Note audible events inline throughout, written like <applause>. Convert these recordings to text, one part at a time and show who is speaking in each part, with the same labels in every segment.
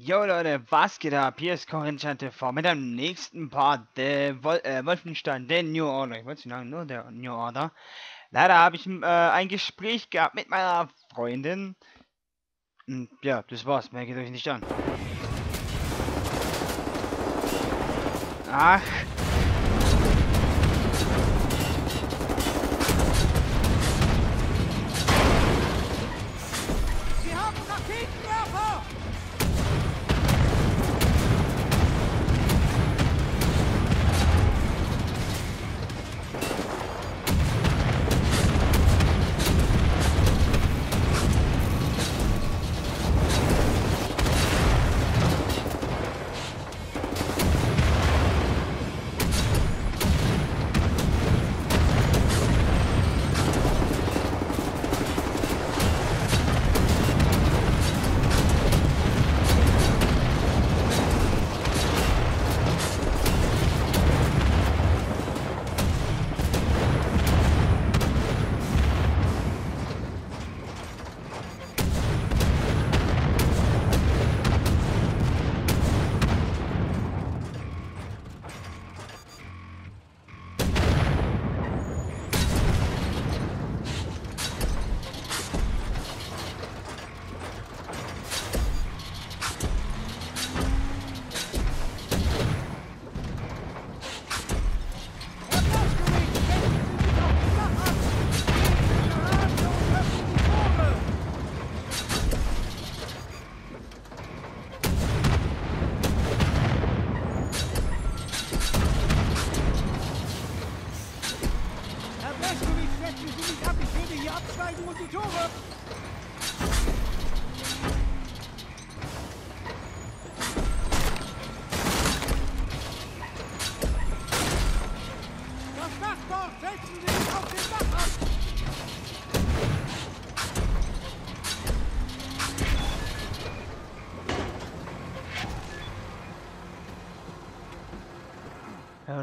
Speaker 1: Jo Leute, was geht ab? Hier ist Corinthian TV mit dem nächsten Part der Wol äh, Wolfenstein, der New Order. Ich wollte sagen, nur der New Order. Leider habe ich äh, ein Gespräch gehabt mit meiner Freundin. Und ja, das war's. Mehr geht euch nicht an. Ach.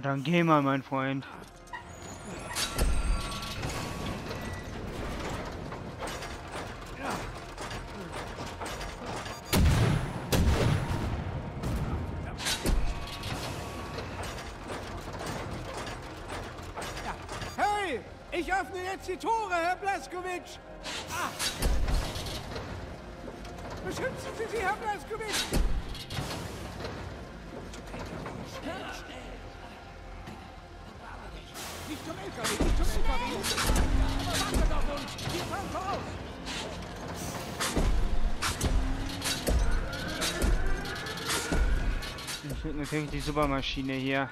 Speaker 1: Dann geh mal, mein Freund.
Speaker 2: Hey! Ich öffne jetzt die Tore, Herr Blaskowitsch! Ah. Beschützen Sie sie, Herr Blaskowitsch!
Speaker 1: Natürlich die Supermaschine hier.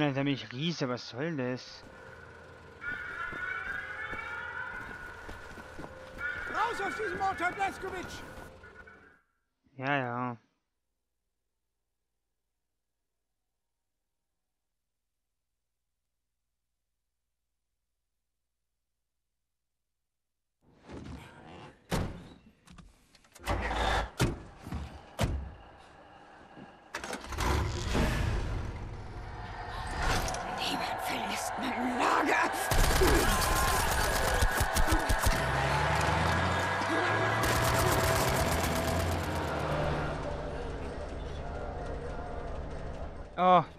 Speaker 1: Weil man nennt er mich Riese, was soll das?
Speaker 2: Raus aus diesem Ort, Herr Blaskowitsch!
Speaker 1: Ja, ja.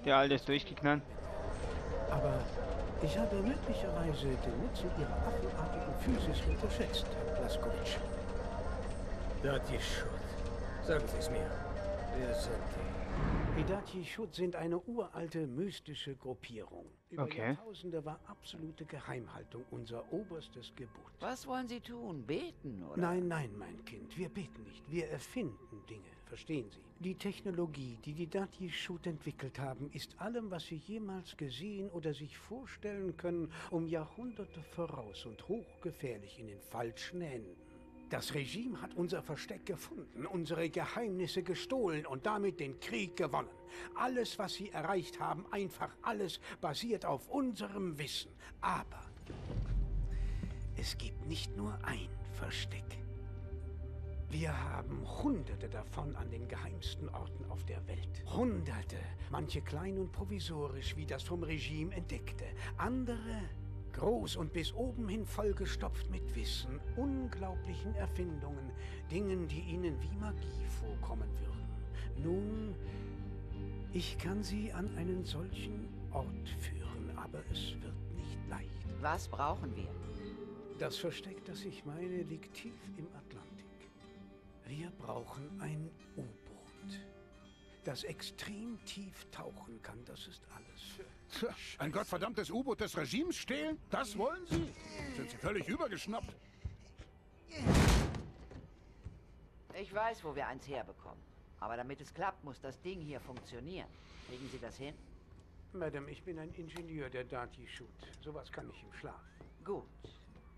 Speaker 1: Der Alte ist durchgeknallt.
Speaker 3: Aber ich habe möglicherweise den Nutzen Ihrer affenartigen Physis unterschätzt, Herr Blaskowitsch.
Speaker 4: Dati Schut. Sagen Sie es mir. Wer sind die?
Speaker 3: Die Dati Shut sind eine uralte mystische Gruppierung. Über
Speaker 1: Okay.
Speaker 3: Jahrtausende war absolute Geheimhaltung unser oberstes Gebot.
Speaker 5: Was wollen Sie tun? Beten, oder?
Speaker 3: Nein, nein, mein Kind, wir beten nicht. Wir erfinden Dinge, verstehen Sie? Die Technologie, die die Dati Shoot entwickelt haben, ist allem, was Sie jemals gesehen oder sich vorstellen können, um Jahrhunderte voraus und hochgefährlich in den falschen Händen. Das Regime hat unser Versteck gefunden, unsere Geheimnisse gestohlen und damit den Krieg gewonnen. Alles, was sie erreicht haben, einfach alles, basiert auf unserem Wissen. Aber es gibt nicht nur ein Versteck. Wir haben Hunderte davon an den geheimsten Orten auf der Welt. Hunderte, manche klein und provisorisch, wie das vom Regime entdeckte. Andere groß und bis oben hin vollgestopft mit Wissen, unglaublichen Erfindungen, Dingen, die ihnen wie Magie vorkommen würden. Nun, ich kann sie an einen solchen Ort führen, aber es wird nicht leicht.
Speaker 5: Was brauchen wir?
Speaker 3: Das Versteck, das ich meine, liegt tief im Atlantik. Wir brauchen ein U-Boot, das extrem tief tauchen kann. Das ist alles.
Speaker 6: Ein gottverdammtes U-Boot des Regimes stehlen? Das wollen Sie? Sind Sie völlig übergeschnappt?
Speaker 5: Ich weiß, wo wir eins herbekommen. Aber damit es klappt, muss das Ding hier funktionieren. Kriegen Sie das hin?
Speaker 3: Madame, ich bin ein Ingenieur der Dati-Shoot. Sowas kann ich im Schlaf.
Speaker 5: Gut.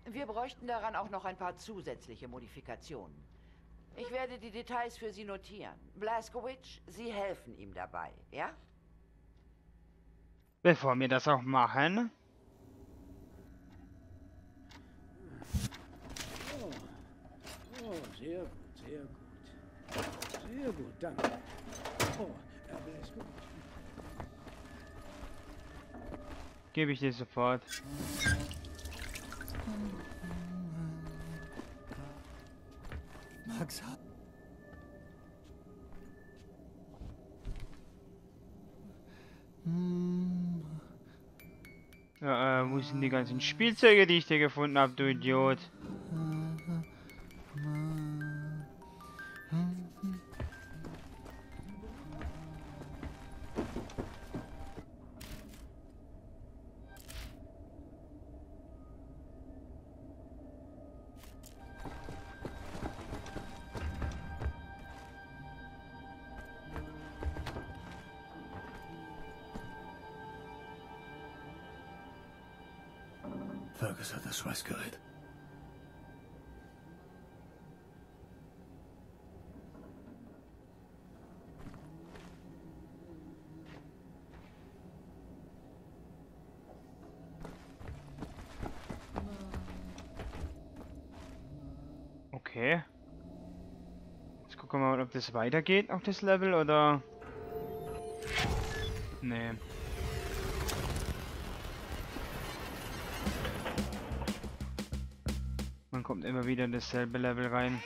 Speaker 5: Wir bräuchten daran auch noch ein paar zusätzliche Modifikationen. Ich werde die Details für Sie notieren. Blaskowitz, Sie helfen ihm dabei, ja?
Speaker 1: Bevor wir das auch machen.
Speaker 3: Oh, sehr gut, sehr gut. Sehr gut, danke. Oh, aber ist gut.
Speaker 1: Gebe ich dir sofort.
Speaker 4: Max hat.
Speaker 1: Ja, äh, wo sind die ganzen Spielzeuge, die ich dir gefunden habe, du Idiot?
Speaker 4: Fergus hat das Schweißgerät.
Speaker 1: Okay. Jetzt gucken wir mal, ob das weitergeht auf das Level oder... Nee. Man kommt immer wieder in dasselbe Level rein.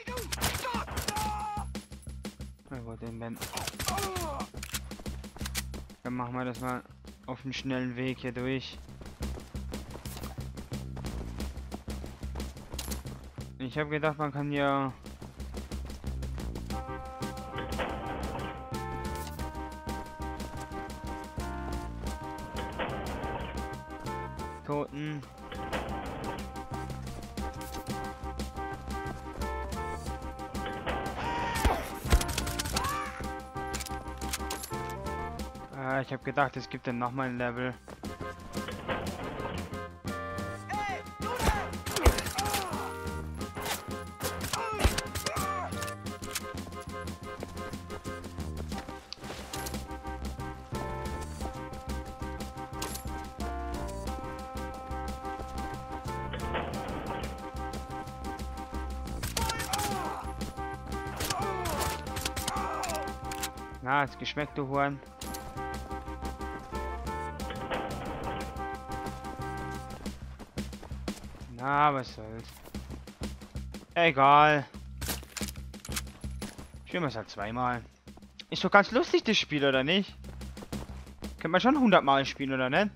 Speaker 1: Gut, den Ben. Dann machen wir das mal auf dem schnellen Weg hier durch. Ich habe gedacht, man kann ja... Ich habe gedacht, es gibt dann nochmal ein Level. Na, hat's geschmeckt, du Huren. Was soll's. Egal. Spielen wir es halt zweimal. Ist doch ganz lustig, das Spiel, oder nicht? Könnte man schon 100 Mal spielen, oder ne?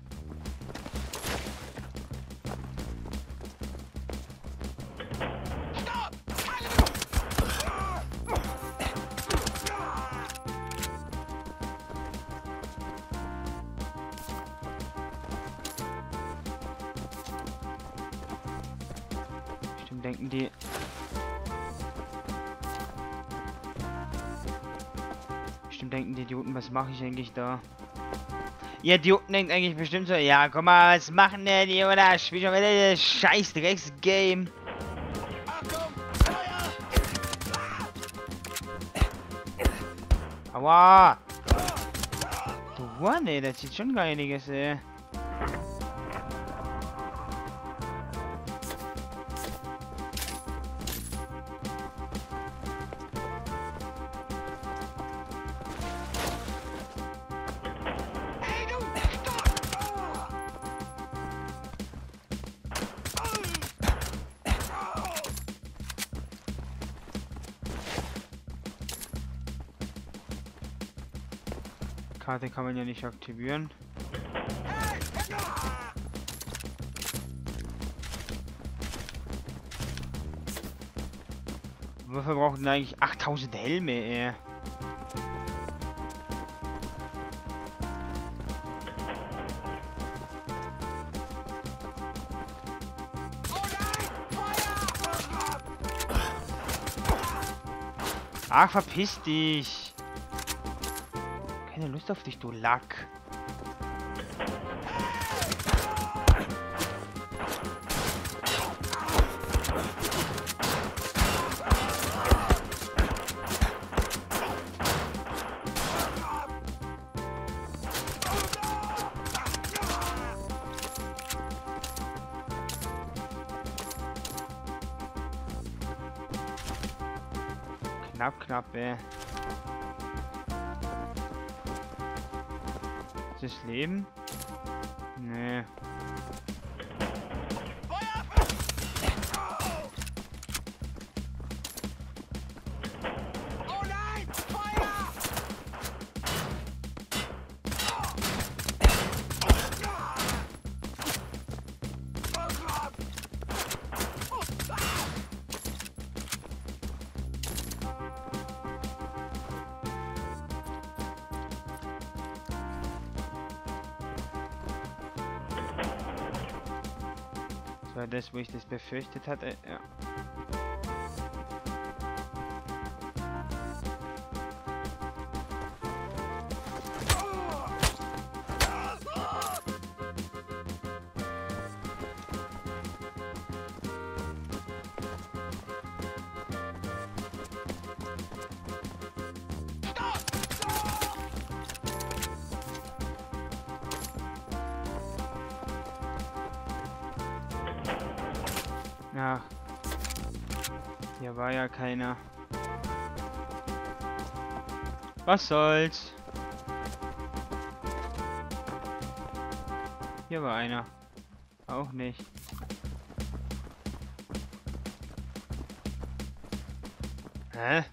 Speaker 1: Ich eigentlich da? Ihr Idioten denkt eigentlich bestimmt so, ja, guck mal, was machen denn die oder spielt schon wieder das scheiß Drecks-Game. Aua! Du, wow, nee, das sieht schon gar einiges, ey. Karte kann man ja nicht aktivieren. Wofür brauchen denn eigentlich 8000 Helme, ey? Ach, verpiss dich! Keine Lust auf dich, du Lack. Knapp, knapp, ey. Leben? Das wo ich das befürchtet hatte. Ja. Ach. Hier war ja keiner. Was soll's? Hier war einer. Auch nicht. Hä?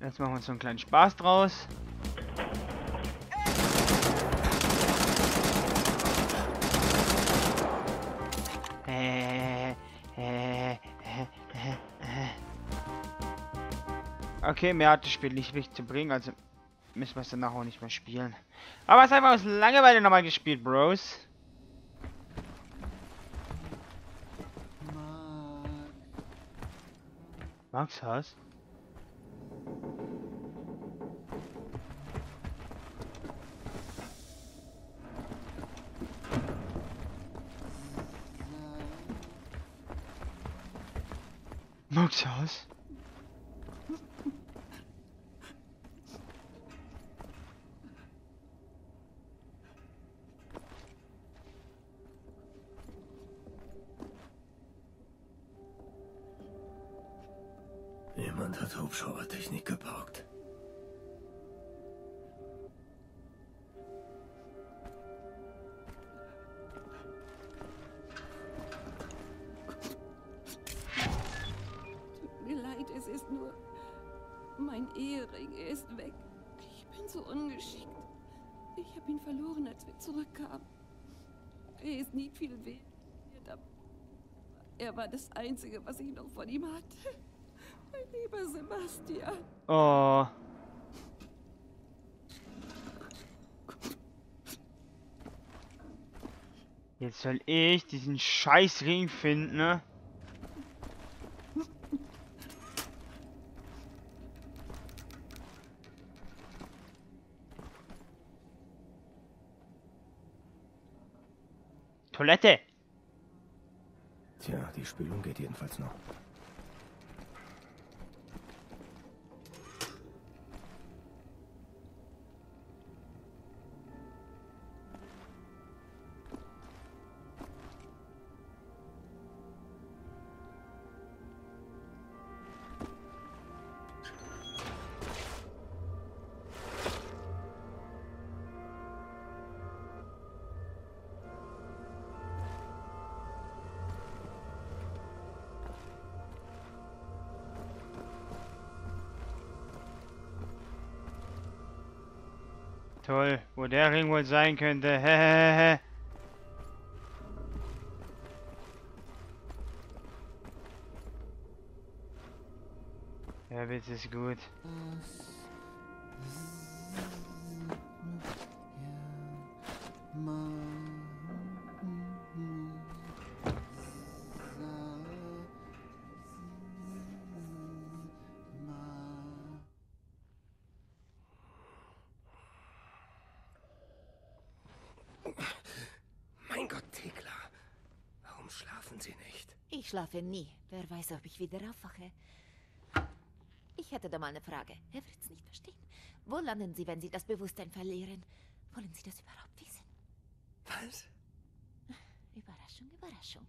Speaker 1: Jetzt machen wir uns so einen kleinen Spaß draus. Okay, mehr hat das Spiel nicht wirklich zu bringen, also müssen wir es danach auch nicht mehr spielen. Aber es ist einfach aus Langeweile nochmal gespielt, Bros. Max Haus?
Speaker 4: Hat Hubschraubertechnik geborgt.
Speaker 7: Mir leid, Es ist nur mein Ehering. Er ist weg. Ich bin so ungeschickt. Ich habe ihn verloren, als wir zurückkamen. Er ist nie viel aber Er war das Einzige, was ich noch von ihm hatte. Lieber Sebastian.
Speaker 1: Oh. Jetzt soll ich diesen Scheißring finden, ne? Toilette!
Speaker 4: Tja, die Spülung geht jedenfalls noch.
Speaker 1: Toll, wo der Ring wohl sein könnte. Hehehe. ja, bitte ist gut.
Speaker 4: Mein
Speaker 8: Ich schlafe nie. Wer weiß, ob ich wieder aufwache. Ich hätte da mal eine Frage. Er wird's nicht verstehen. Wo landen Sie, wenn Sie das Bewusstsein verlieren? Wollen Sie das überhaupt wissen?
Speaker 4: Was?
Speaker 8: Überraschung, Überraschung.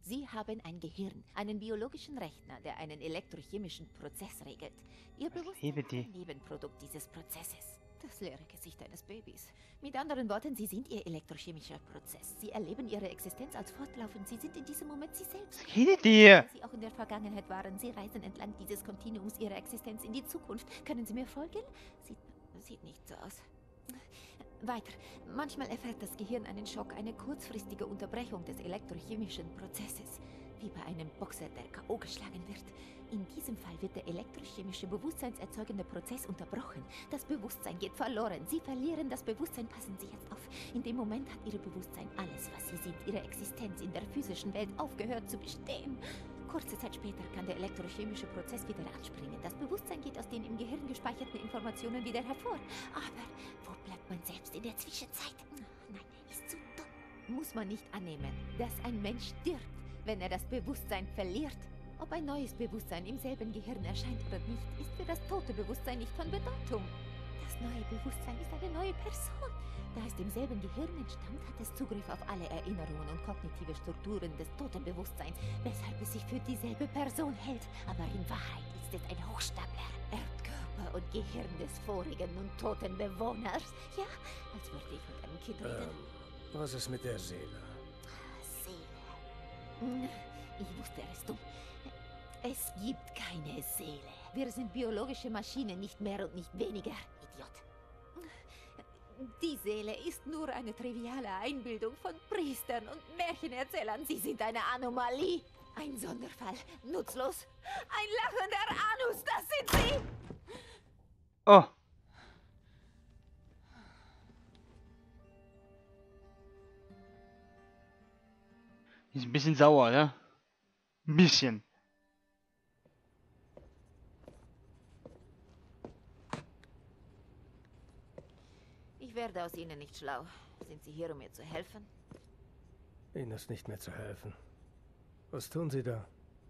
Speaker 8: Sie haben ein Gehirn, einen biologischen Rechner, der einen elektrochemischen Prozess regelt. Ihr Bewusstsein ist ein Nebenprodukt dieses Prozesses. Das leere Gesicht eines Babys. Mit anderen Worten, Sie sind Ihr elektrochemischer Prozess. Sie erleben Ihre Existenz als fortlaufend. Sie sind in diesem Moment Sie selbst.
Speaker 1: Redet ihr?
Speaker 8: Sie auch in der Vergangenheit waren. Sie reisen entlang dieses Kontinuums Ihrer Existenz in die Zukunft. Können Sie mir folgen? Sieht, sieht nicht so aus. Weiter. Manchmal erfährt das Gehirn einen Schock, eine kurzfristige Unterbrechung des elektrochemischen Prozesses. Wie bei einem Boxer, der K.O. geschlagen wird. In diesem Fall wird der elektrochemische bewusstseinserzeugende Prozess unterbrochen. Das Bewusstsein geht verloren. Sie verlieren das Bewusstsein. Passen Sie jetzt auf. In dem Moment hat Ihr Bewusstsein alles, was Sie sind, Ihre Existenz in der physischen Welt aufgehört zu bestehen. Kurze Zeit später kann der elektrochemische Prozess wieder anspringen. Das Bewusstsein geht aus den im Gehirn gespeicherten Informationen wieder hervor. Aber wo bleibt man selbst in der Zwischenzeit? Nein, er ist zu dumm. Muss man nicht annehmen, dass ein Mensch stirbt, wenn er das Bewusstsein verliert? Ob ein neues Bewusstsein im selben Gehirn erscheint oder nicht, ist für das tote Bewusstsein nicht von Bedeutung. Das neue Bewusstsein ist eine neue Person. Da es dem selben Gehirn entstammt, hat es Zugriff auf alle Erinnerungen und kognitive Strukturen des toten Bewusstseins, weshalb es sich für dieselbe Person hält. Aber in Wahrheit ist es ein Hochstapler, Erdkörper und Gehirn des vorigen und toten Bewohners. Ja, als würde ich mit einem Kind reden.
Speaker 4: Ähm, was ist mit der Seele?
Speaker 8: Ich wusste es dumm. Es gibt keine Seele. Wir sind biologische Maschinen, nicht mehr und nicht weniger, Idiot. Die Seele ist nur eine triviale Einbildung von Priestern und Märchenerzählern. Sie sind eine Anomalie. Ein Sonderfall. Nutzlos. Ein lachender Anus, das sind Sie!
Speaker 1: Oh. Ist ein bisschen sauer, ne? Ein bisschen.
Speaker 8: Ich werde aus Ihnen nicht schlau. Sind Sie hier, um mir zu helfen?
Speaker 4: Ihnen ist nicht mehr zu helfen. Was tun Sie da?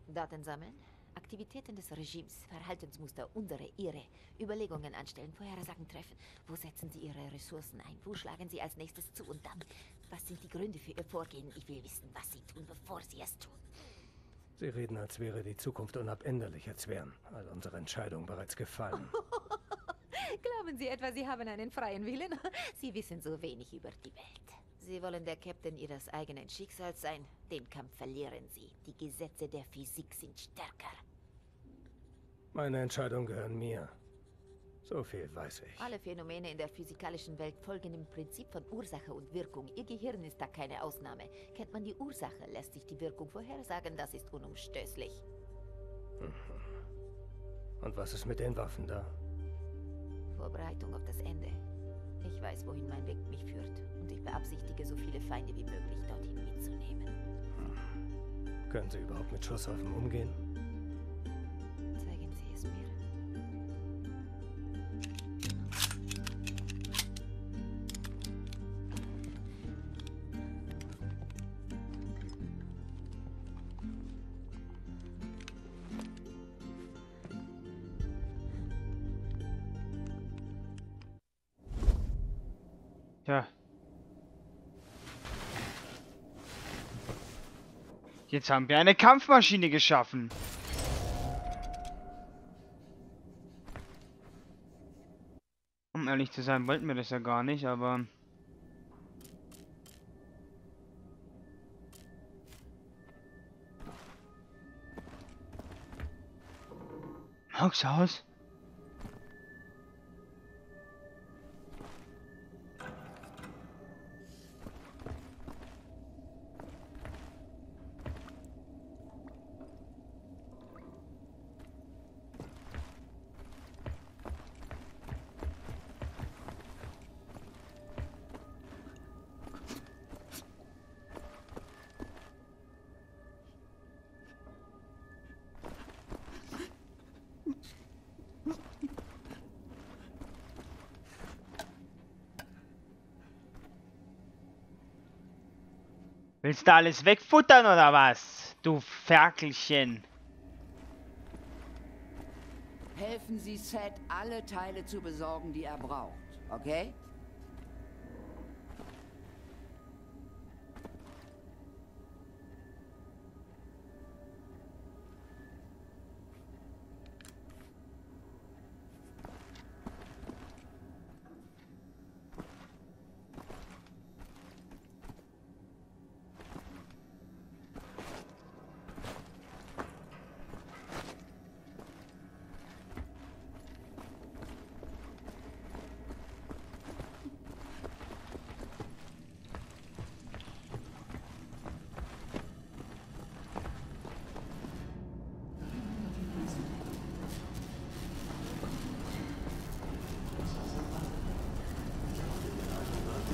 Speaker 8: Daten sammeln, Aktivitäten des Regimes, Verhaltensmuster, unsere, Ihre, Überlegungen anstellen, Vorhersagen treffen. Wo setzen Sie Ihre Ressourcen ein? Wo schlagen Sie als nächstes zu? Und dann, was sind die Gründe für Ihr Vorgehen? Ich will wissen, was Sie tun, bevor Sie es tun.
Speaker 4: Sie reden, als wäre die Zukunft unabänderlich, als wären all unsere Entscheidungen bereits gefallen. <laughs>
Speaker 8: Glauben Sie etwa, Sie haben einen freien Willen? Sie wissen so wenig über die Welt. Sie wollen der Captain Ihres eigenen Schicksals sein. Den Kampf verlieren Sie. Die Gesetze der Physik sind stärker.
Speaker 4: Meine Entscheidungen gehören mir. So viel weiß ich.
Speaker 8: Alle Phänomene in der physikalischen Welt folgen dem Prinzip von Ursache und Wirkung. Ihr Gehirn ist da keine Ausnahme. Kennt man die Ursache, lässt sich die Wirkung vorhersagen. Das ist unumstößlich.
Speaker 4: Und was ist mit den Waffen da?
Speaker 8: Vorbereitung auf das Ende. Ich weiß, wohin mein Weg mich führt. Und ich beabsichtige, so viele Feinde wie möglich dorthin mitzunehmen.
Speaker 4: Können Sie überhaupt mit Schusswaffen umgehen?
Speaker 1: Jetzt haben wir eine Kampfmaschine geschaffen. Um ehrlich zu sein, wollten wir das ja gar nicht, aber... Haus. Willst du alles wegfuttern oder was? Du Ferkelchen.
Speaker 5: Helfen Sie Seth, alle Teile zu besorgen, die er braucht. Okay?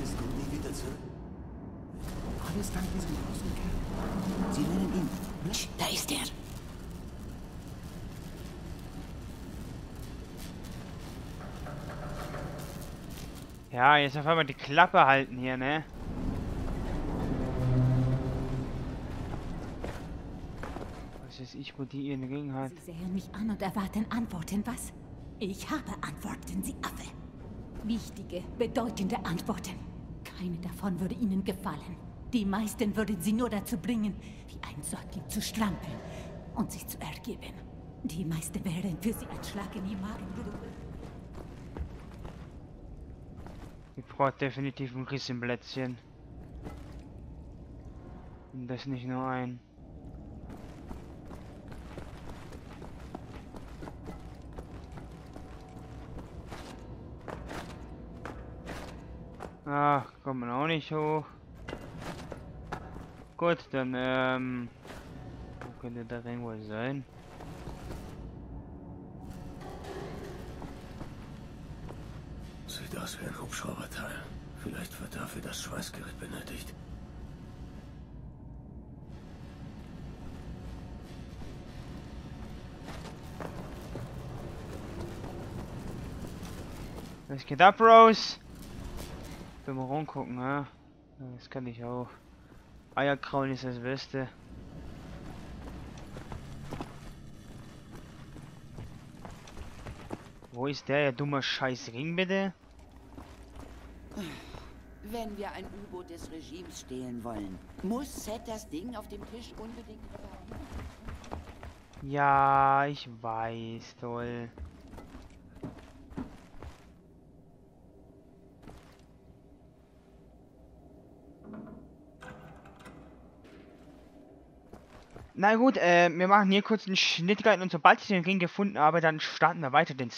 Speaker 9: Bist du nie wieder zurück? Alles dank diesem großen Kerl. Sie nennen ihn Black.
Speaker 5: Da ist er.
Speaker 1: Ja, jetzt auf einmal die Klappe halten hier, ne? Was weiß ich, wo die ihren Ring hat.
Speaker 10: Sie sehen mich an und erwarten Antworten, was? Ich habe Antworten, Sie Affe. Wichtige, bedeutende Antworten. Keine davon würde Ihnen gefallen. Die meisten würden Sie nur dazu bringen, wie ein Säugling zu strampeln und sich zu ergeben. Die meisten wären für Sie ein Schlag in die Magengrube.
Speaker 1: Hat definitiv ein Riss im Blättchen. Und das nicht nur ein. Ach, kommt man auch nicht hoch. Gut, dann, ähm... Wo könnte der Ring wohl sein?
Speaker 9: Aus wie ein Hubschrauberteil. Vielleicht wird dafür das Schweißgerät benötigt.
Speaker 1: Was geht ab, Rose? Wenn wir rumgucken, ja. Das kann ich auch. Eierkrauen ist das Beste. Wo ist der, der dummer Scheiß Ring, bitte?
Speaker 5: Wenn wir ein U-Boot des Regimes stehlen wollen, muss Seth das Ding auf dem Tisch unbedingt.
Speaker 1: Ja, ich weiß, toll. Na gut, äh, wir machen hier kurz einen Schnitt rein und sobald ich den Ring gefunden habe, dann starten wir weiter den